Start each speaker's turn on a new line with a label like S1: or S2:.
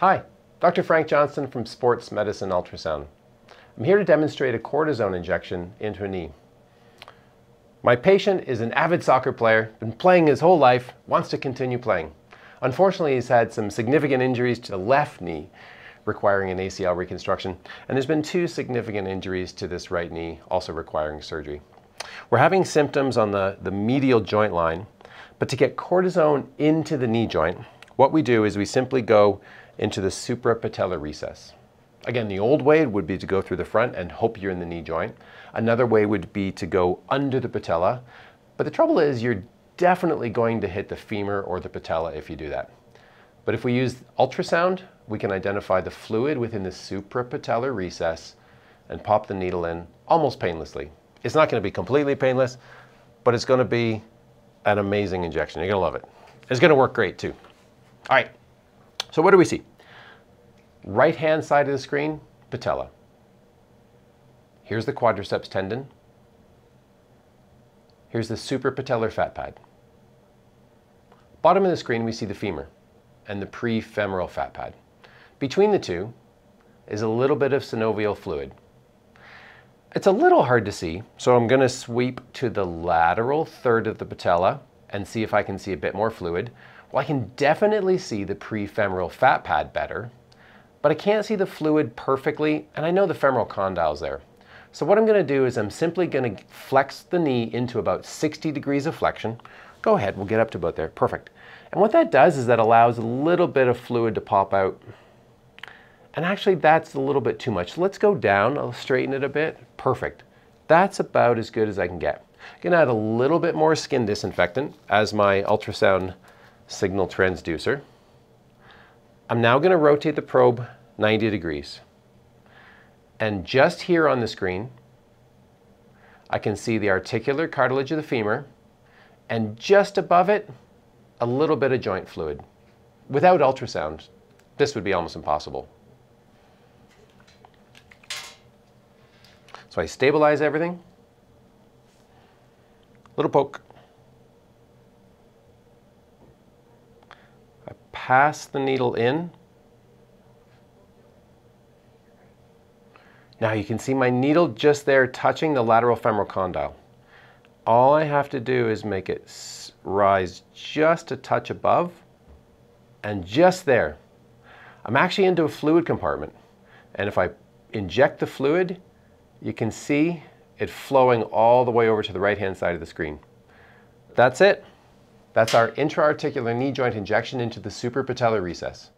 S1: Hi, Dr. Frank Johnson from Sports Medicine Ultrasound. I'm here to demonstrate a cortisone injection into a knee. My patient is an avid soccer player, been playing his whole life, wants to continue playing. Unfortunately, he's had some significant injuries to the left knee, requiring an ACL reconstruction, and there's been two significant injuries to this right knee, also requiring surgery. We're having symptoms on the, the medial joint line, but to get cortisone into the knee joint, what we do is we simply go into the suprapatellar recess. Again, the old way would be to go through the front and hope you're in the knee joint. Another way would be to go under the patella. But the trouble is you're definitely going to hit the femur or the patella if you do that. But if we use ultrasound, we can identify the fluid within the suprapatellar recess and pop the needle in almost painlessly. It's not going to be completely painless, but it's going to be an amazing injection. You're going to love it. It's going to work great too. All right, so what do we see? Right hand side of the screen, patella. Here's the quadriceps tendon. Here's the suprapatellar fat pad. Bottom of the screen, we see the femur and the prefemoral fat pad. Between the two is a little bit of synovial fluid. It's a little hard to see, so I'm going to sweep to the lateral third of the patella and see if I can see a bit more fluid. Well, I can definitely see the prefemoral fat pad better, but I can't see the fluid perfectly, and I know the femoral condyle's there. So what I'm gonna do is I'm simply gonna flex the knee into about 60 degrees of flexion. Go ahead, we'll get up to about there, perfect. And what that does is that allows a little bit of fluid to pop out. And actually that's a little bit too much. Let's go down, I'll straighten it a bit, perfect. That's about as good as I can get. I'm gonna add a little bit more skin disinfectant as my ultrasound signal transducer. I'm now going to rotate the probe 90 degrees. And just here on the screen, I can see the articular cartilage of the femur, and just above it, a little bit of joint fluid. Without ultrasound, this would be almost impossible. So I stabilize everything, little poke, pass the needle in. Now you can see my needle just there touching the lateral femoral condyle. All I have to do is make it rise just a touch above and just there. I'm actually into a fluid compartment and if I inject the fluid you can see it flowing all the way over to the right hand side of the screen. That's it. That's our intra-articular knee joint injection into the suprapatellar recess.